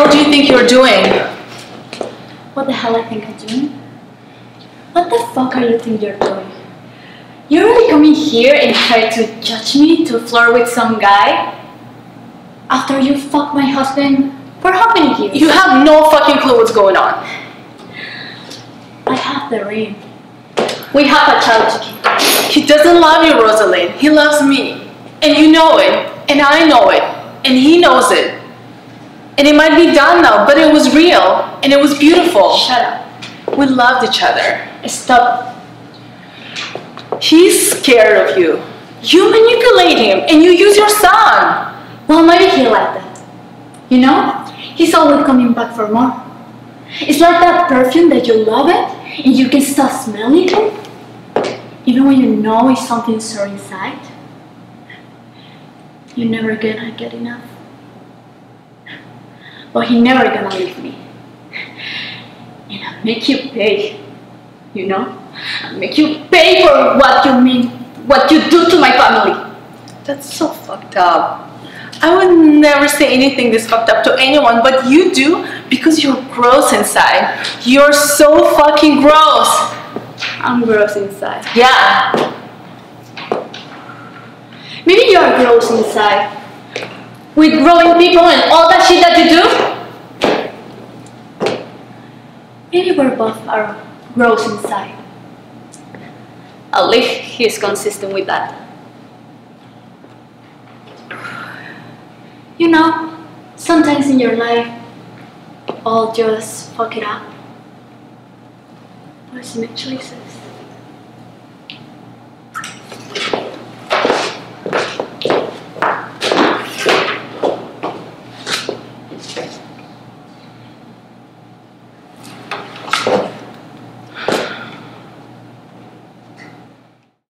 hell do you think you're doing? What the hell I think I'm doing? What the fuck are you think you're doing? You really coming here and try to judge me to flirt with some guy? After you fucked my husband for how many years? You have no fucking clue what's going on. I have the ring. We have a child to keep. He doesn't love you, Rosalind. He loves me. And you know it. And I know it. And he knows it. And it might be done now, but it was real. And it was beautiful. Shut up. We loved each other. Stop. He's scared of you. You manipulate him and you use your son. Well, maybe he like that. You know? He's always coming back for more. It's like that perfume that you love it and you can start smelling it. Even when you know it's something so inside. You're never gonna get enough. But he never gonna leave me. And I make you pay. You know? I make you pay for what you mean, what you do to my family. That's so fucked up. I would never say anything this fucked up to anyone, but you do because you're gross inside. You're so fucking gross. I'm gross inside. Yeah. Maybe you're gross inside with growing people and all that shit that you do? maybe we're both are gross inside. At least he's consistent with that. You know, sometimes in your life, all just fuck it up. Personal choices.